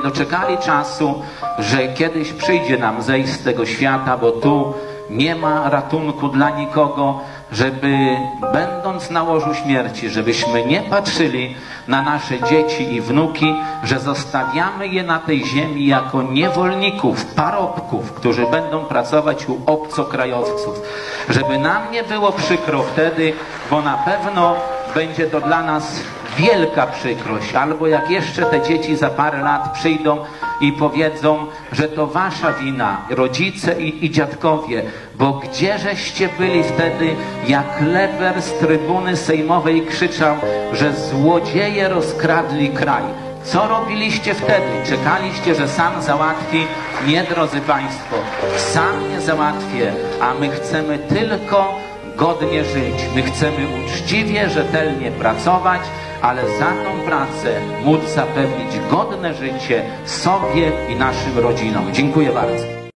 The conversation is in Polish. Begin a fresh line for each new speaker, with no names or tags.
doczekali czasu, że kiedyś przyjdzie nam zejść z tego świata, bo tu nie ma ratunku dla nikogo, żeby będąc na łożu śmierci, żebyśmy nie patrzyli na nasze dzieci i wnuki, że zostawiamy je na tej ziemi jako niewolników, parobków, którzy będą pracować u obcokrajowców. Żeby nam nie było przykro wtedy, bo na pewno będzie to dla nas wielka przykrość. Albo jak jeszcze te dzieci za parę lat przyjdą i powiedzą, że to wasza wina, rodzice i, i dziadkowie, bo gdzieżeście byli wtedy, jak lewer z trybuny sejmowej krzyczał, że złodzieje rozkradli kraj. Co robiliście wtedy? Czekaliście, że sam załatwi? Nie, drodzy Państwo, sam nie załatwię, a my chcemy tylko godnie żyć. My chcemy uczciwie, rzetelnie pracować, ale za tą pracę móc zapewnić godne życie sobie i naszym rodzinom. Dziękuję bardzo.